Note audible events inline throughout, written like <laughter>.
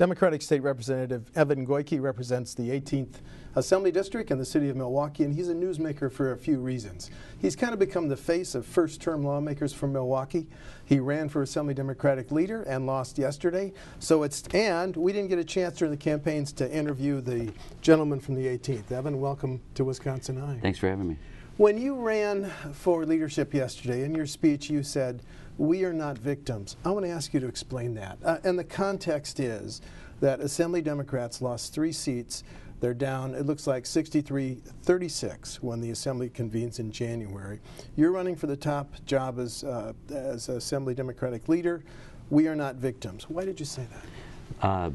Democratic State Representative Evan Goyke represents the 18th Assembly District in the city of Milwaukee, and he's a newsmaker for a few reasons. He's kind of become the face of first term lawmakers from Milwaukee. He ran for Assembly Democratic leader and lost yesterday. So it's, and we didn't get a chance during the campaigns to interview the gentleman from the 18th. Evan, welcome to Wisconsin Eye. Thanks for having me. When you ran for leadership yesterday, in your speech, you said, We are not victims. I want to ask you to explain that. Uh, and the context is that Assembly Democrats lost three seats. They're down, it looks like 63 36 when the Assembly convenes in January. You're running for the top job as, uh, as Assembly Democratic leader. We are not victims. Why did you say that? Uh,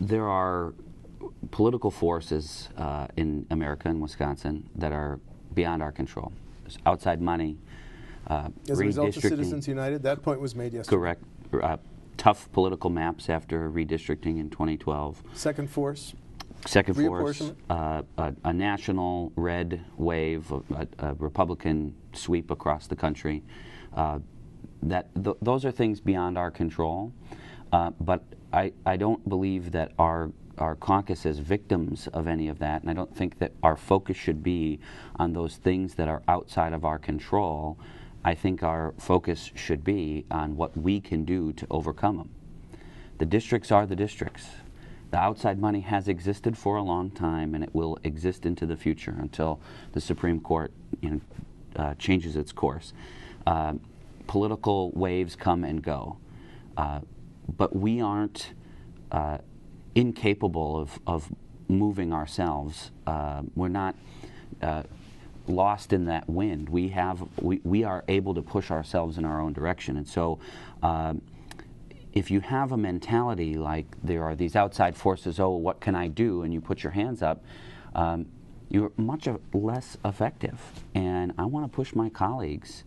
there are political forces uh, in America and Wisconsin that are beyond our control. Outside money. Uh, As a result of Citizens United, that point was made yesterday. Correct. Uh, tough political maps after redistricting in 2012. Second force. Second force, uh, a, a, national red wave, a, a, Republican sweep across the country. Uh, that th those are things beyond our control, uh, but I, I don't believe that our our caucus as victims of any of that, and I don't think that our focus should be on those things that are outside of our control. I think our focus should be on what we can do to overcome them. The districts are the districts. The outside money has existed for a long time, and it will exist into the future until the Supreme Court you know, uh, changes its course. Uh, political waves come and go, uh, but we aren't uh, incapable of, of moving ourselves. Uh, we're not uh, lost in that wind. We have we, we are able to push ourselves in our own direction. And so uh, if you have a mentality like there are these outside forces, oh, what can I do? And you put your hands up, um, you're much less effective. And I want to push my colleagues.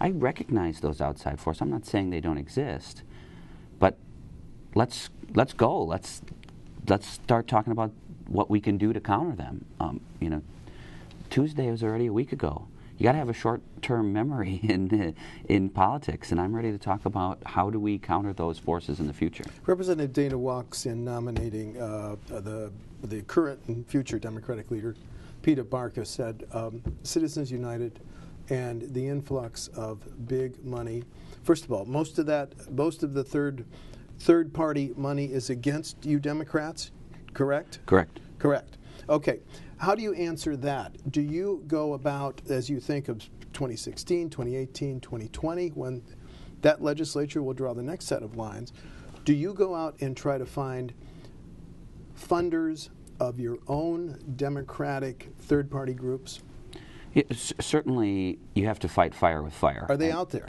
I recognize those outside forces. I'm not saying they don't exist, but let's let's go. Let's let's start talking about what we can do to counter them. Um, you know, Tuesday was already a week ago. You got to have a short-term memory <laughs> in in politics, and I'm ready to talk about how do we counter those forces in the future. Representative Dana Wachs, in nominating uh, the the current and future Democratic leader, Peter Barca, said um, Citizens United and the influx of big money. First of all, most of that, most of the third third party money is against you Democrats, correct? Correct. Correct. Okay. How do you answer that? Do you go about, as you think of 2016, 2018, 2020, when that legislature will draw the next set of lines, do you go out and try to find funders of your own Democratic third party groups? Yeah, certainly, you have to fight fire with fire. Are they and, out there?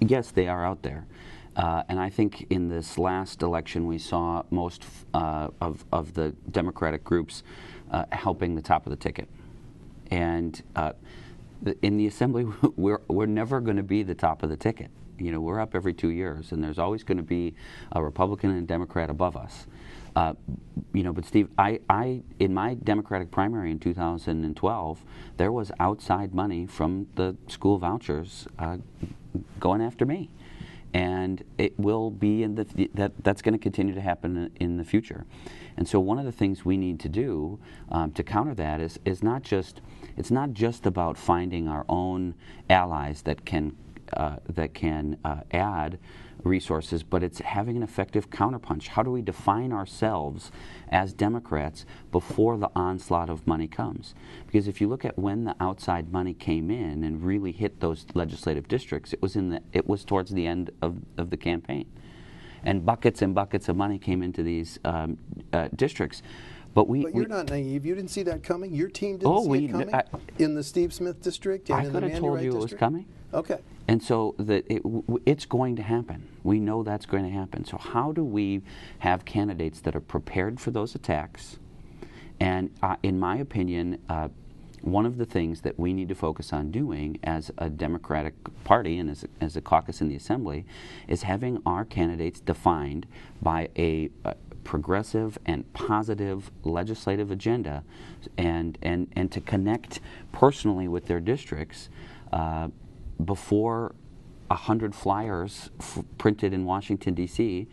Yes, they are out there. Uh, and I think in this last election, we saw most uh, of, of the Democratic groups uh, helping the top of the ticket. And uh, the, in the Assembly, <laughs> we're, we're never going to be the top of the ticket. You know, we're up every two years, and there's always going to be a Republican and a Democrat above us. Uh, you know, but Steve, I, I, in my Democratic primary in 2012, there was outside money from the school vouchers uh, going after me and it will be in the that that's going to continue to happen in the future. And so one of the things we need to do um, to counter that is is not just it's not just about finding our own allies that can uh, that can uh, add resources, but it's having an effective counterpunch. How do we define ourselves as Democrats before the onslaught of money comes? Because if you look at when the outside money came in and really hit those legislative districts, it was in the it was towards the end of, of the campaign, and buckets and buckets of money came into these um, uh, districts. But we. But you're we, not naive. You didn't see that coming. Your team didn't oh, see we, it coming I, in the Steve Smith district and I in the could have told you district? it was coming. Okay. And so that it, it's going to happen. We know that's going to happen. So how do we have candidates that are prepared for those attacks? And uh, in my opinion, uh, one of the things that we need to focus on doing as a Democratic Party and as a, as a caucus in the Assembly is having our candidates defined by a, a progressive and positive legislative agenda and, and, and to connect personally with their districts uh, before a hundred flyers printed in Washington D.C.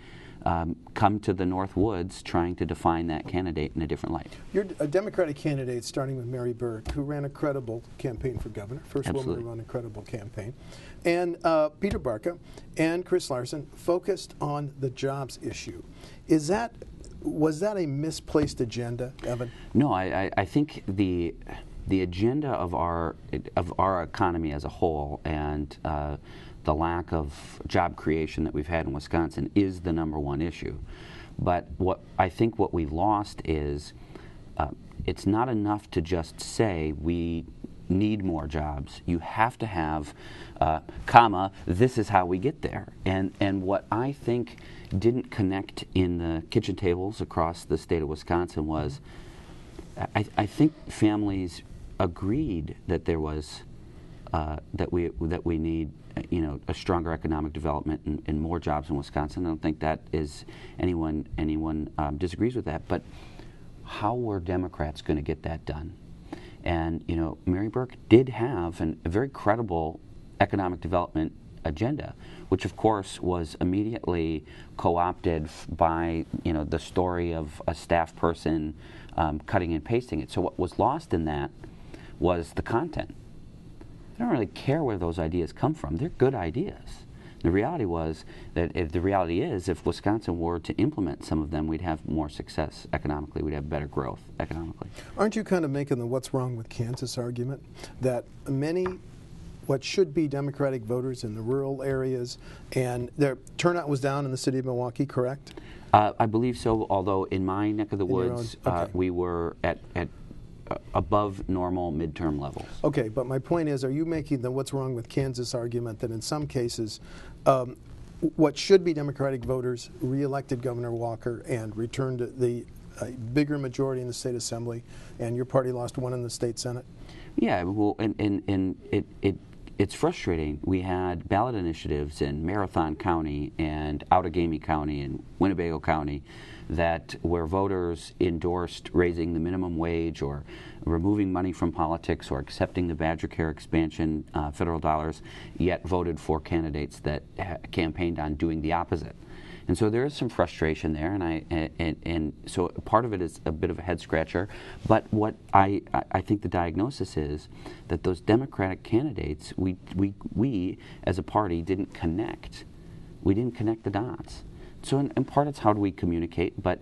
um, come to the North Woods trying to define that candidate in a different light. You're a Democratic candidate, starting with Mary Burke, who ran a credible campaign for governor, first Absolutely. woman to run a credible campaign, and uh, Peter Barca and Chris Larson focused on the jobs issue. Is that was that a misplaced agenda, Evan? No, I, I, I think the the agenda of our of our economy as a whole and uh, the lack of job creation that we've had in Wisconsin is the number one issue. But what I think what we've lost is uh, it's not enough to just say we need more jobs. You have to have, uh, comma, this is how we get there. And and what I think didn't connect in the kitchen tables across the state of Wisconsin was, I, I think families agreed that there was uh, that we that we need you know a stronger economic development and, and, more jobs in Wisconsin. I don't think that is anyone anyone um, disagrees with that. But how were Democrats going to get that done? And you know, Mary Burke did have an, a very credible economic development agenda, which of course was immediately co-opted by you know the story of a staff person um, cutting and pasting it. So what was lost in that was the content. I don't really care where those ideas come from. They're good ideas. The reality was that if the reality is, if Wisconsin were to implement some of them, we'd have more success economically. We'd have better growth economically. Aren't you kind of making the "what's wrong with Kansas" argument that many what should be Democratic voters in the rural areas, and their turnout was down in the city of Milwaukee, correct? Uh, I believe so. Although in my neck of the in woods, own, uh, okay. uh, we were at, at above normal midterm levels. Okay, but my point is, are you making the what's wrong with Kansas argument that in some cases, um, what should be Democratic voters reelected Governor Walker and returned the uh, bigger majority in the state assembly, and your party lost one in the state senate? Yeah, well, and, and, and it, it it's frustrating. We had ballot initiatives in Marathon County and Outagamie County and Winnebago County that where voters endorsed raising the minimum wage or removing money from politics or accepting the Badger Care expansion uh, federal dollars, yet voted for candidates that campaigned on doing the opposite. And so there is some frustration there, and I and, and so part of it is a bit of a head scratcher. But what I I think the diagnosis is that those Democratic candidates, we we we as a party didn't connect. We didn't connect the dots. So in, in part it's how do we communicate, but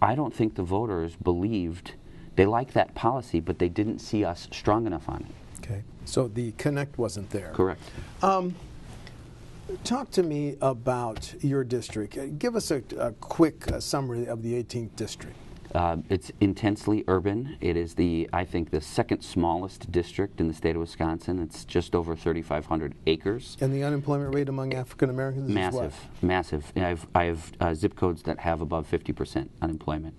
I don't think the voters believed they liked that policy, but they didn't see us strong enough on it. Okay. So the connect wasn't there. Correct. Um, Talk to me about your district. Uh, give us a, a quick uh, summary of the 18th district. Uh, it's intensely urban. It is the, I think, the second smallest district in the state of Wisconsin. It's just over 3,500 acres. And the unemployment rate among African Americans massive, massive. I have, I have uh, zip codes that have above 50% unemployment.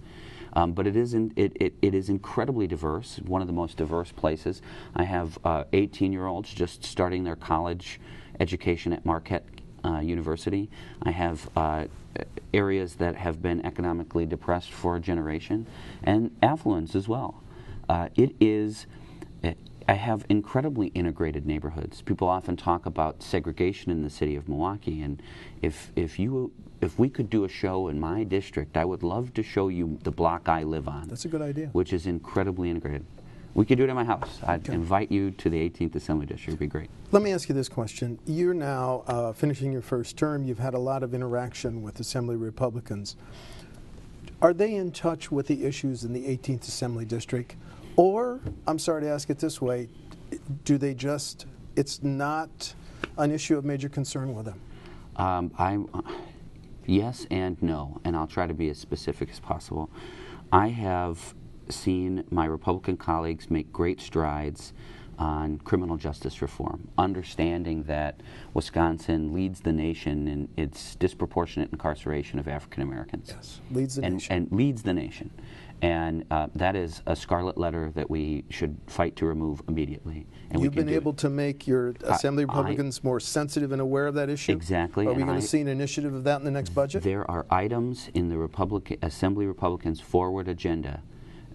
Um, but it is in, it, it, it is incredibly diverse. One of the most diverse places. I have 18-year-olds uh, just starting their college education at Marquette uh, University. I have uh, areas that have been economically depressed for a generation, and affluence as well. Uh, it is. I have incredibly integrated neighborhoods. People often talk about segregation in the city of Milwaukee, and if if you if we could do a show in my district, I would love to show you the block I live on. That's a good idea. Which is incredibly integrated. We could do it at my house. I'd okay. invite you to the 18th Assembly District. It'd be great. Let me ask you this question. You're now uh, finishing your first term. You've had a lot of interaction with Assembly Republicans. Are they in touch with the issues in the 18th Assembly District? Or, I'm sorry to ask it this way, do they just, it's not an issue of major concern with them? Um, I, yes and no, and I'll try to be as specific as possible. I have seen my Republican colleagues make great strides on criminal justice reform, understanding that Wisconsin leads the nation in its disproportionate incarceration of African Americans. Yes, leads the and, nation. And leads the nation. And uh, that is a scarlet letter that we should fight to remove immediately. And You've been able it. to make your Assembly uh, Republicans I, more sensitive and aware of that issue? Exactly. Are we going to see an initiative of that in the next budget? There are items in the Republican, Assembly Republicans' forward agenda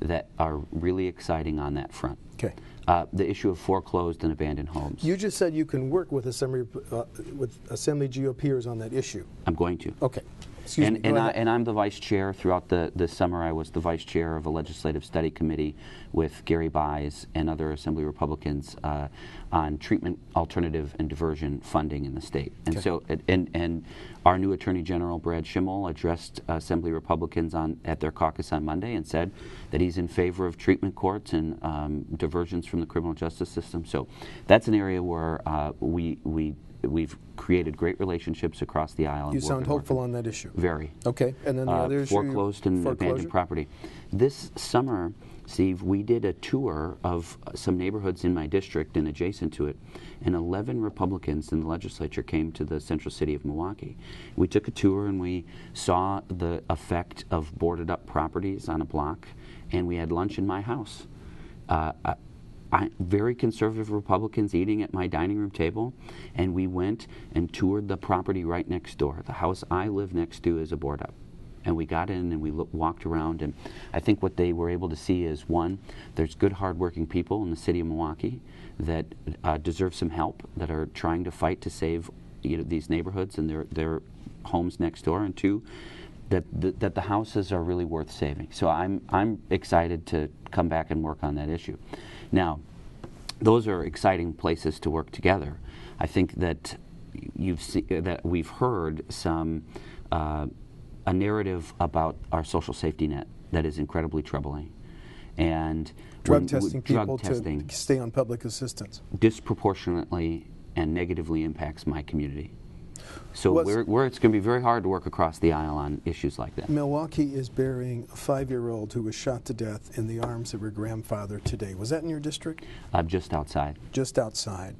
that are really exciting on that front. Okay. Uh, the issue of foreclosed and abandoned homes. You just said you can work with Assembly, uh, with Assembly GOPers on that issue. I'm going to. Okay. Excuse and, me, and, I, and I'm the vice chair. Throughout the, the summer, I was the vice chair of a legislative study committee with Garey Bies and other Assembly Republicans uh, on treatment, alternative, and diversion funding in the state. And Okay. so, and- and, and our new Attorney General, Brad Schimel, addressed Assembly Republicans on, at their caucus on Monday and said that he's in favor of treatment courts and um, diversions from the criminal justice system. So that's an area where uh, we, we, we've created great relationships across the aisle. You sound hopeful on that issue. Very. Okay, and then the Uh, other issue. foreclosed and abandoned property. This summer, Steve, we did a tour of some neighborhoods in my district and adjacent to it, and 11 Republicans in the legislature came to the central city of Milwaukee. We took a tour and we saw the effect of boarded up properties on a block, and we had lunch in my house. Uh, I, very conservative Republicans eating at my dining room table, and we went and toured the property right next door. The house I live next to is a board up. And we got in and we walked around, and I think what they were able to see is one, there's good, hardworking people in the city of Milwaukee that uh, deserve some help, that are trying to fight to save you know, these neighborhoods and their, their homes next door, and two, that the, that the houses are really worth saving. So I'm I'm excited to come back and work on that issue. Now, those are exciting places to work together. I think that you've see, that we've heard some uh, a narrative about our social safety net that is incredibly troubling, and Drug testing drug people testing to stay on public assistance. disproportionately and negatively impacts my community. So we're, we're, it's going to be very hard to work across the aisle on issues like that. Milwaukee is burying a five-year-old who was shot to death in the arms of her grandfather today. Was that in your district? I'm just outside. Just outside.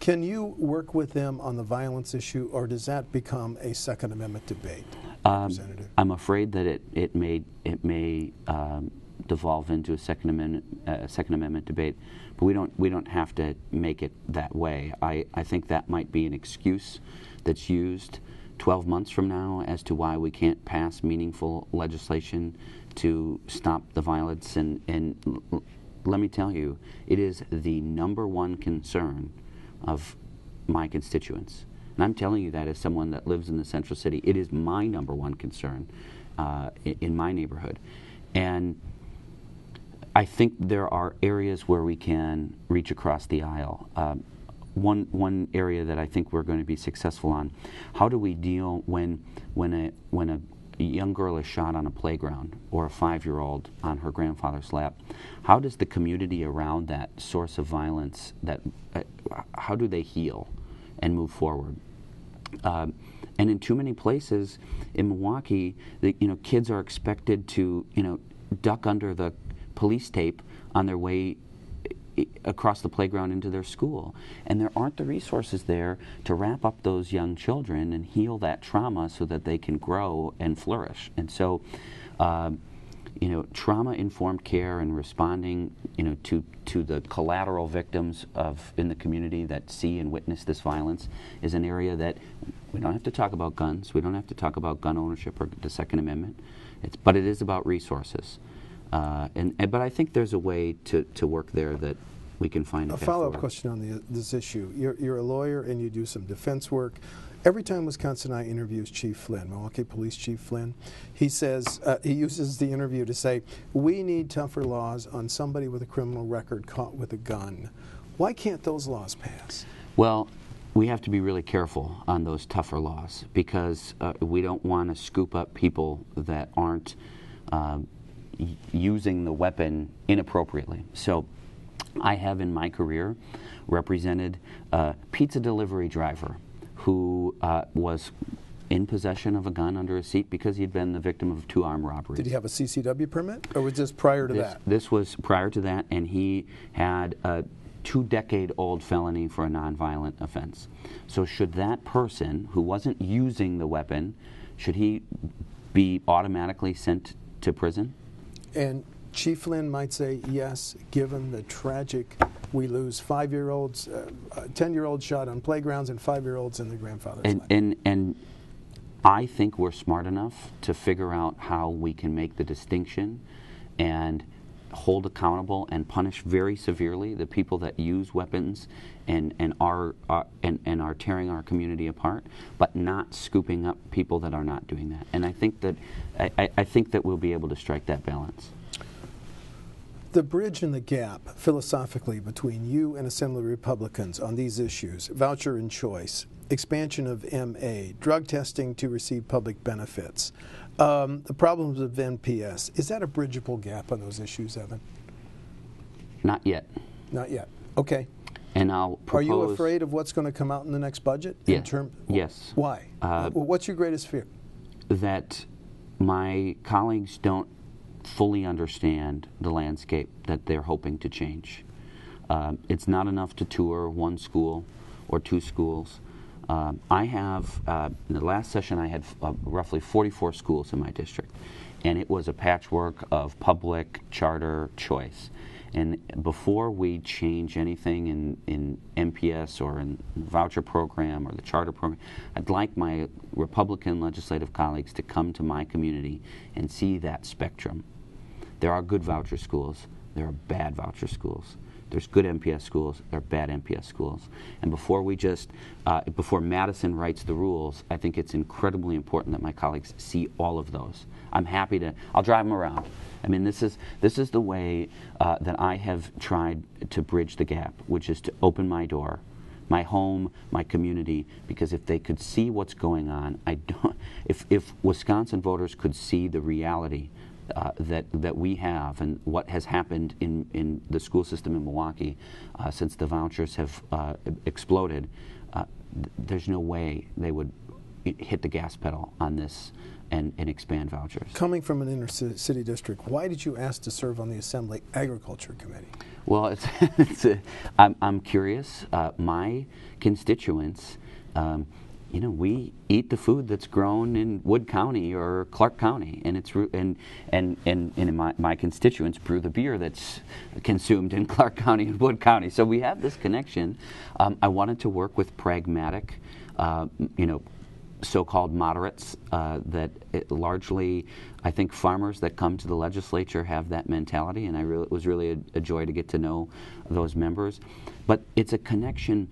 Can you work with them on the violence issue, or does that become a Second Amendment debate, Um, Representative? I'm afraid that it, it may it may um, devolve into a Second Amendment uh, Second Amendment debate, but we don't we don't have to make it that way. I, I think that might be an excuse that's used 12 months from now as to why we can't pass meaningful legislation to stop the violence. And, and let me tell you, it is the number one concern of my constituents. And I'm telling you that as someone that lives in the central city. It is my number one concern uh, in, in my neighborhood. And I think there are areas where we can reach across the aisle. Um, one, one area that I think we're going to be successful on, how do we deal when, when, a, when a young girl is shot on a playground or a five-year-old on her grandfather's lap? How does the community around that source of violence, that, uh, how do they heal and move forward? Um, and in too many places in Milwaukee, the, you know, kids are expected to, you know, duck under the police tape on their way across the playground into their school. And there aren't the resources there to wrap up those young children and heal that trauma so that they can grow and flourish. And so, um, you know, trauma-informed care and responding, you know, to to the collateral victims of in the community that see and witness this violence is an area that we don't have to talk about guns. We don't have to talk about gun ownership or the Second Amendment. It's, but it is about resources. Uh, and, and but I think there's a way to, to work there that we can find a, A follow-up question on the, this issue. You're, you're a lawyer and you do some defense work. Every time Wisconsin Eye interviews Chief Flynn, Milwaukee Police Chief Flynn, he says uh, he uses the interview to say, "We need tougher laws on somebody with a criminal record caught with a gun." Why can't those laws pass? Well, we have to be really careful on those tougher laws because uh, we don't want to scoop up people that aren't y- using the weapon inappropriately. So, I have in my career represented a pizza delivery driver who uh, was in possession of a gun under his seat because he'd been the victim of two armed robberies. Did he have a CCW permit, or was this prior to This, that? this was prior to that, and he had a two decade old felony for a nonviolent offense. So, should that person who wasn't using the weapon, should he be automatically sent to prison? And Chief Flynn might say yes, given the tragic. We lose five-year-olds, uh, uh, ten-year-olds shot on playgrounds, and five-year-olds in the grandfather's And, lap. and, and I think we're smart enough to figure out how we can make the distinction and hold accountable and punish very severely the people that use weapons and, and, are, uh, and, and are tearing our community apart, but not scooping up people that are not doing that. And I think that, I, I think that we'll be able to strike that balance. The bridge and the gap, philosophically, between you and Assembly Republicans on these issues voucher and choice, expansion of MA, drug testing to receive public benefits, um, the problems of MPS is that a bridgeable gap on those issues, Evan? Not yet. Not yet. Okay. And I'll propose. Are you afraid of what's going to come out in the next budget? Yeah. In term, yes. Why? Uh, what's your greatest fear? That my colleagues don't fully understand the landscape that they're hoping to change. Um, it's not enough to tour one school or two schools. Um, I have, uh, in the last session, I had uh, roughly 44 schools in my district, and it was a patchwork of public, charter, choice. And before we change anything in, in MPS or in voucher program or the charter program, I'd like my Republican legislative colleagues to come to my community and see that spectrum. There are good voucher schools, there are bad voucher schools. There's good MPS schools, there are bad MPS schools. And before we just, uh, before Madison writes the rules, I think it's incredibly important that my colleagues see all of those. I'm happy to, I'll drive them around. I mean, this is, this is the way uh, that I have tried to bridge the gap, which is to open my door my home, my community, because if they could see what's going on, I don't, if, if Wisconsin voters could see the reality uh, that that we have and what has happened in, in the school system in Milwaukee uh, since the vouchers have uh, exploded, uh, th there's no way they would hit the gas pedal on this and, and expand vouchers. Coming from an inner city district, why did you ask to serve on the Assembly Agriculture Committee? Well, it's, <laughs> it's a, I'm, I'm curious. Uh, my constituents. Um, you know, we eat the food that's grown in Wood County or Clark County, and it's and and and, and my, my constituents brew the beer that's consumed in <laughs> Clark County and Wood County. So we have this connection. Um, I wanted to work with pragmatic, uh, you know, so-called moderates uh, that largely, I think farmers that come to the legislature have that mentality, and I it was really a, a joy to get to know those members. But it's a connection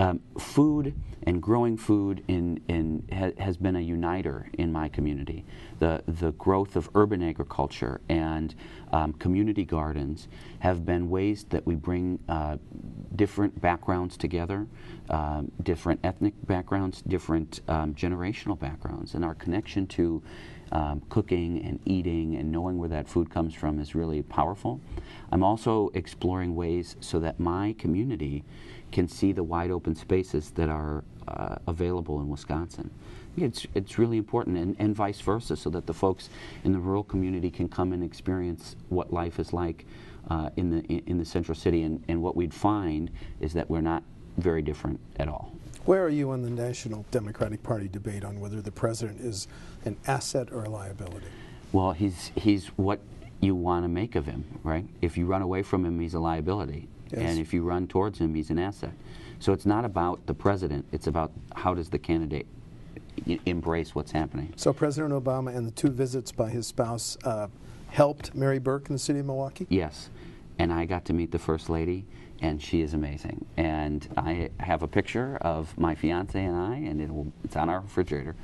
um, food and growing food in, in ha, has been a uniter in my community. The, the growth of urban agriculture and um, community gardens have been ways that we bring uh, different backgrounds together, um, different ethnic backgrounds, different um, generational backgrounds, and our connection to um, cooking and eating and knowing where that food comes from is really powerful. I'm also exploring ways so that my community can see the wide open spaces that are uh, available in Wisconsin. It's, it's really important, and, and vice versa, so that the folks in the rural community can come and experience what life is like uh, in, the, in the central city. And, and what we'd find is that we're not very different at all. Where are you on the National Democratic Party debate on whether the president is an asset or a liability? Well, he's, he's what you want to make of him, right? If you run away from him, he's a liability. Yes. And if you run towards him, he's an asset. So it's not about the president, it's about how does the candidate embrace what's happening. So President Obama and the two visits by his spouse uh, helped Mary Burke in the city of Milwaukee? Yes. And I got to meet the First Lady, and she is amazing. And I have a picture of my fiance and I, and it will, it's on our refrigerator.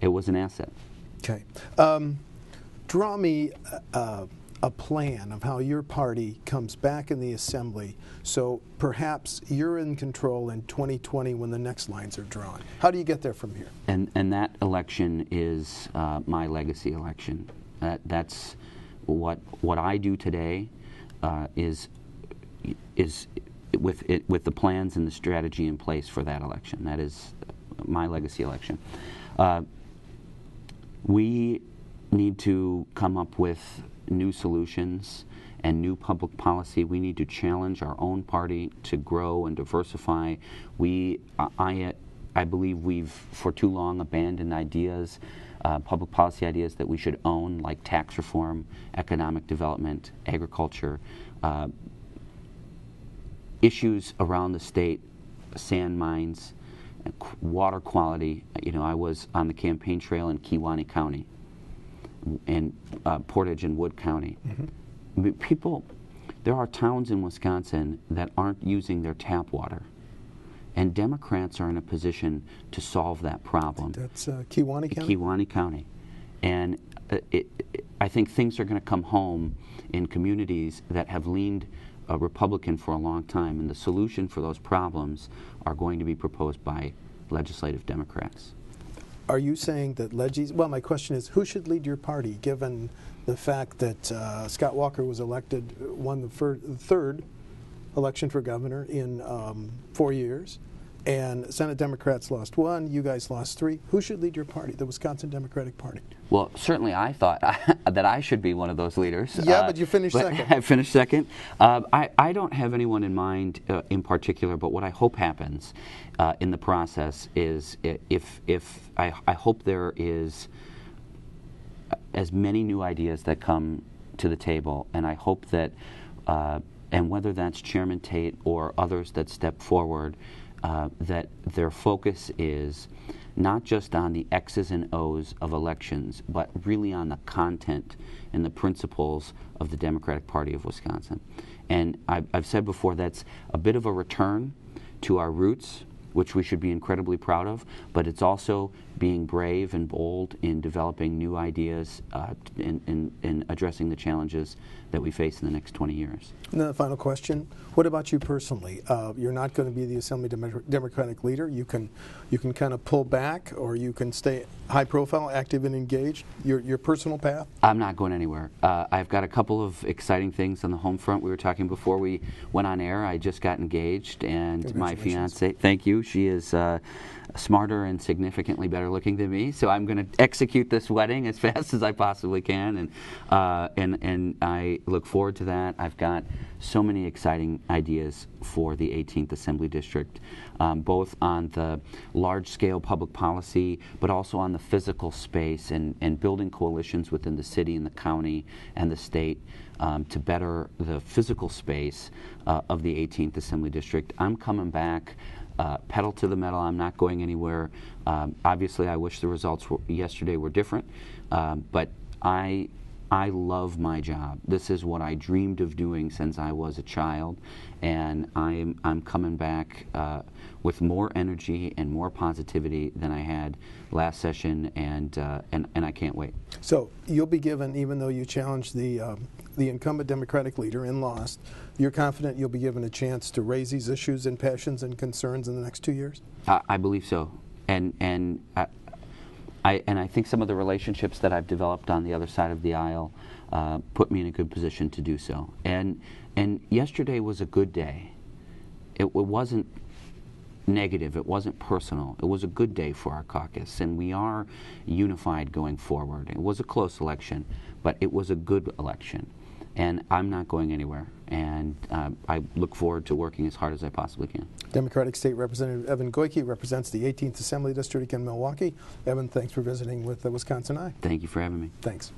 It was an asset. Okay. Um, draw me uh, a plan of how your party comes back in the assembly so perhaps you're in control in 2020 when the next lines are drawn. How do you get there from here? And, and that election is uh, my legacy election. Uh, that's what, what I do today uh, is, is with, it, with the plans and the strategy in place for that election. That is my legacy election. Uh, we need to come up with new solutions and new public policy. We need to challenge our own party to grow and diversify. We, I, I believe we've for too long abandoned ideas, uh, public policy ideas that we should own, like tax reform, economic development, agriculture, uh, issues around the state, sand mines, water quality. You know, I was on the campaign trail in Kewaunee County and uh, Portage and Wood County. Mm -hmm. people, there are towns in Wisconsin that aren't using their tap water. And Democrats are in a position to solve that problem. That's uh, Kewaunee County? Kewaunee County. And uh, it, it, I think things are going to come home in communities that have leaned uh, Republican for a long time, and the solution for those problems are going to be proposed by legislative Democrats. Are you saying that legis? Well, my question is, who should lead your party, given the fact that uh, Scott Walker was elected, won the fir- third election for governor in um, four years, and Senate Democrats lost one, you guys lost three. Who should lead your party, the Wisconsin Democratic Party? Well, certainly I thought <laughs> that I should be one of those leaders. Yeah, uh, but you finished second. <laughs> I finished second. Uh, I, I don't have anyone in mind uh, in particular, but what I hope happens uh, in the process is if, if I, I hope there is as many new ideas that come to the table, and I hope that, uh, and whether that's Chairman Tate or others that step forward, uh, that their focus is not just on the X's and O's of elections, but really on the content and the principles of the Democratic Party of Wisconsin. And I've, I've said before that's a bit of a return to our roots which we should be incredibly proud of, but it's also being brave and bold in developing new ideas uh, in, in, in, addressing the challenges that we face in the next 20 years. And then the final question, what about you personally? Uh, you're not going to be the Assembly Dem- Democratic leader. You can, you can kind of pull back or you can stay high profile, active and engaged. Your, your personal path? I'm not going anywhere. Uh, I've got a couple of exciting things on the home front. We were talking before we went on air. I just got engaged and my fiance, thank you, she is uh, smarter and significantly better looking than me. So I'm going to execute this wedding as <laughs> fast as I possibly can, and uh, and and I look forward to that. I've got so many exciting ideas for the 18th Assembly District, um, both on the large-scale public policy, but also on the physical space and and building coalitions within the city and the county and the state. Um, to better the physical space uh, of the 18th Assembly District. I'm coming back uh, pedal to the metal. I'm not going anywhere. Um, obviously, I wish the results were, yesterday were different, um, but I I love my job. This is what I dreamed of doing since I was a child, and I'm I'm coming back uh, with more energy and more positivity than I had last session, and uh, and and I can't wait. So you'll be given, even though you challenged the um, the incumbent Democratic leader and lost, you're confident you'll be given a chance to raise these issues and passions and concerns in the next two years. I, I believe so, and and. I, I, and I think some of the relationships that I've developed on the other side of the aisle uh, put me in a good position to do so. And and yesterday was a good day. It, it wasn't negative. It wasn't personal. It was a good day for our caucus, and we are unified going forward. It was a close election, but it was a good election. And I'm not going anywhere. And uh, I look forward to working as hard as I possibly can. Democratic State Representative Evan Goyke represents the 18th Assembly District in Milwaukee. Evan, thanks for visiting with the Wisconsin Eye. Thank you for having me. Thanks.